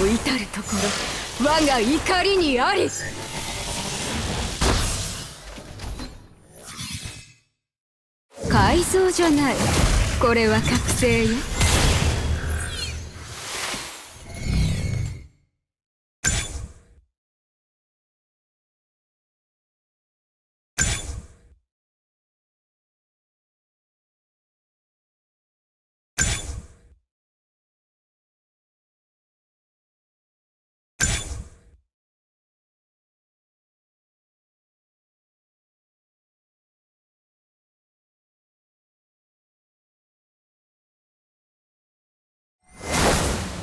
の至るところ我が怒りにあり。改造じゃない。これは覚醒よ。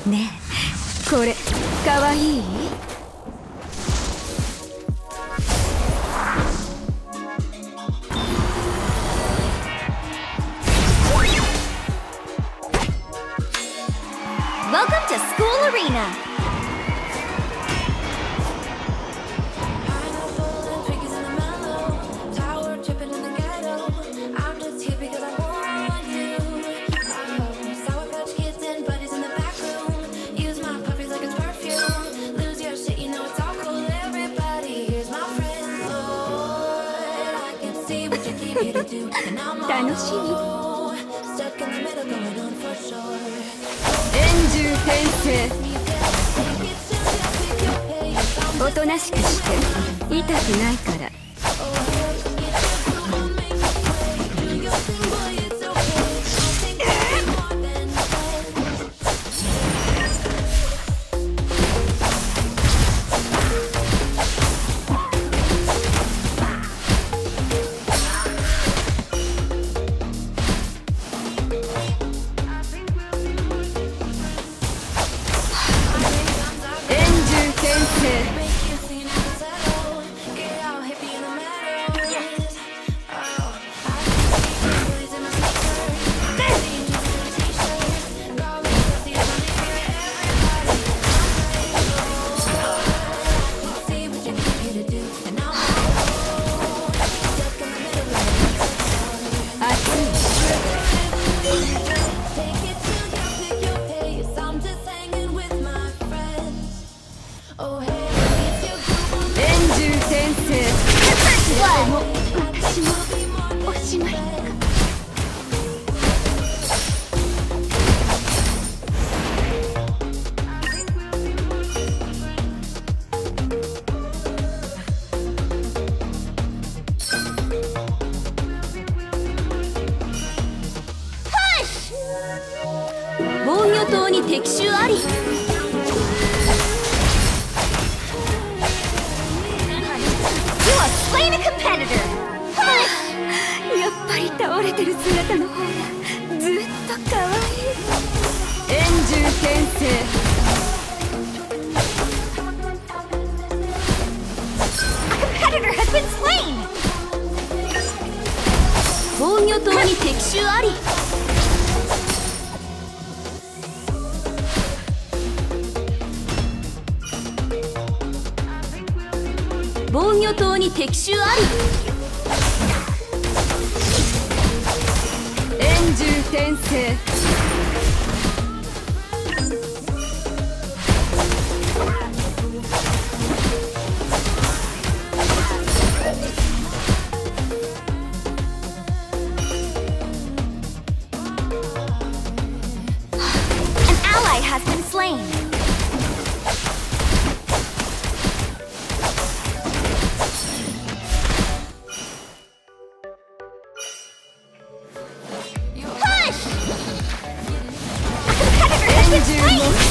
ねえ。これかわいい？しみおとなしくして痛くないから。私もおしまい防御塔に敵襲あり。倒れてる姿の方がずっと可愛い円獣転生防御塔に敵襲あり防御塔に敵襲あり。天獣転生。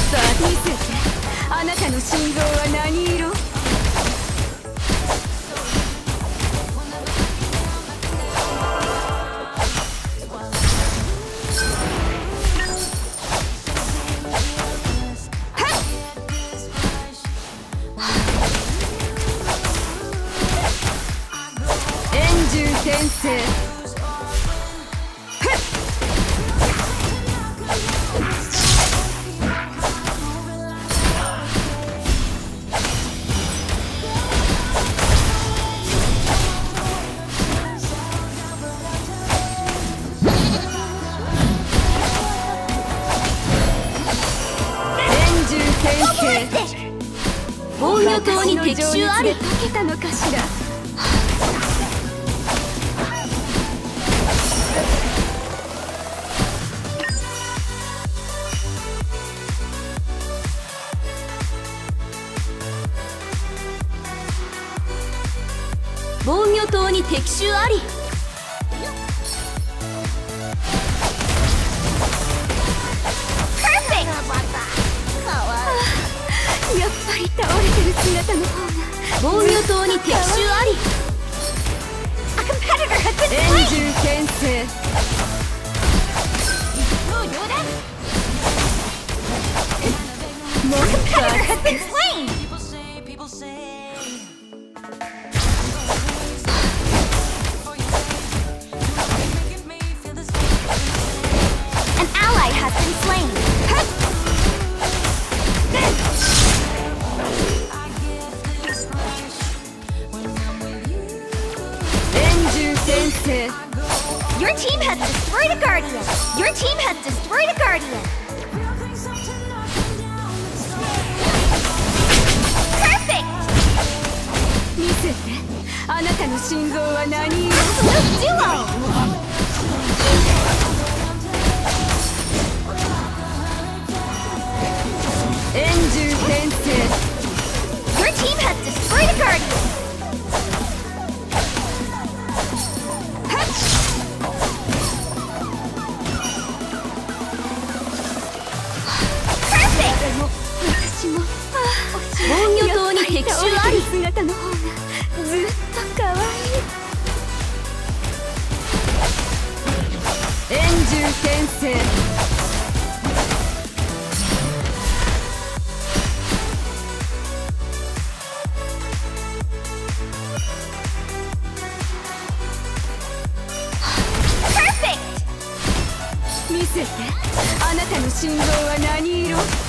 獣モン slain! スター見せてあなたの心臓は何色？円獣島に敵襲ありかけたのかしら。防御塔に敵襲あり。倒れてる姿の方が防御塔に敵襲あり。円獣牽制あなたの心臓は何色？制見せて。あなたの心臓は何色？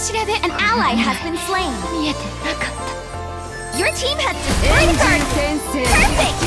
An ally has been slain 見えてなかっ Your team has た destroyed 円 a 獣 guardian 牽制 Perfect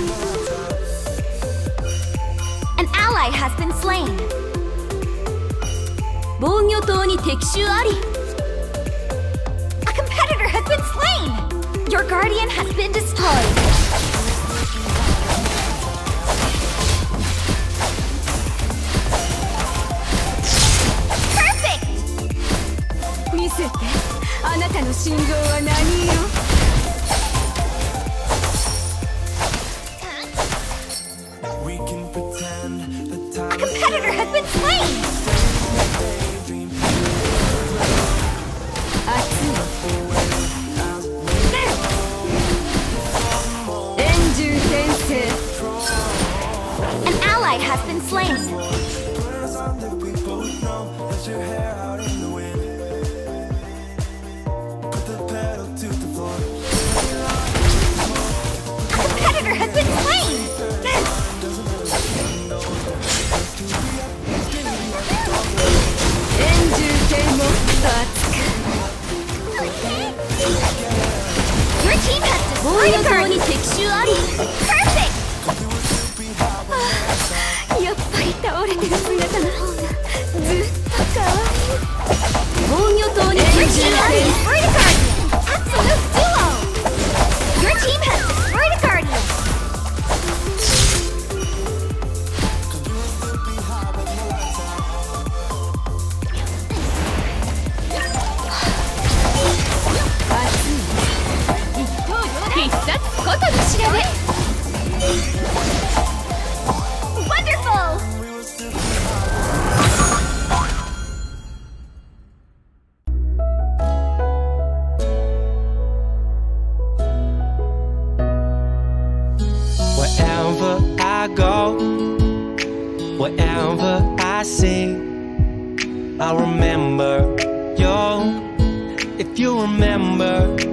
low. An ally has been slain 防御塔に敵襲あり A competitor has been slain Your guardian has been destroyed なたの心臓は何色 We 応用上に敵襲あり。やっぱり倒れてる姿の方がずっと可愛い。防御塔に敵襲あり。Wherever I see, I'll remember you. If you remember me,